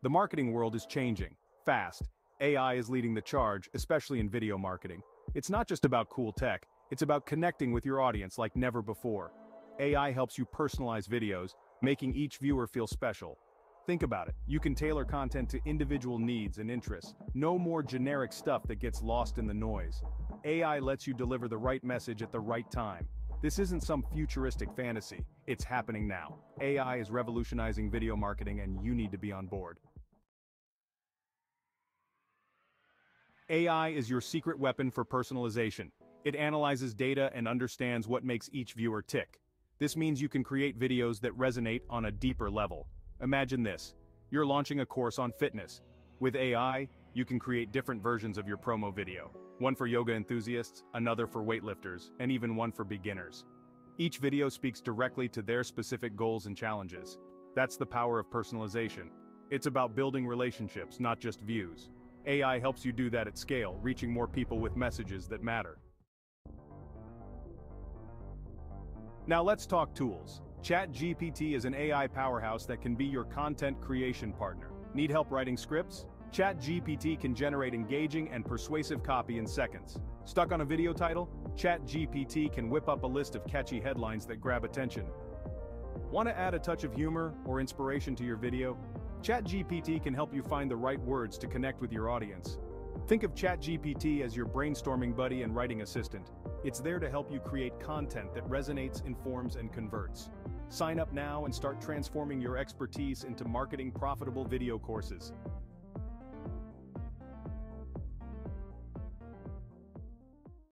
The marketing world is changing, fast. AI is leading the charge, especially in video marketing. It's not just about cool tech, it's about connecting with your audience like never before. AI helps you personalize videos, making each viewer feel special. Think about it, you can tailor content to individual needs and interests. No more generic stuff that gets lost in the noise. AI lets you deliver the right message at the right time. This isn't some futuristic fantasy, it's happening now. AI is revolutionizing video marketing and you need to be on board. AI is your secret weapon for personalization. It analyzes data and understands what makes each viewer tick. This means you can create videos that resonate on a deeper level. Imagine this. You're launching a course on fitness. With AI, you can create different versions of your promo video. One for yoga enthusiasts, another for weightlifters, and even one for beginners. Each video speaks directly to their specific goals and challenges. That's the power of personalization. It's about building relationships, not just views. AI helps you do that at scale, reaching more people with messages that matter. Now let's talk tools. ChatGPT is an AI powerhouse that can be your content creation partner. Need help writing scripts? ChatGPT can generate engaging and persuasive copy in seconds. Stuck on a video title? ChatGPT can whip up a list of catchy headlines that grab attention. Want to add a touch of humor or inspiration to your video? ChatGPT can help you find the right words to connect with your audience. Think of ChatGPT as your brainstorming buddy and writing assistant. It's there to help you create content that resonates, informs, and converts. Sign up now and start transforming your expertise into marketing profitable video courses.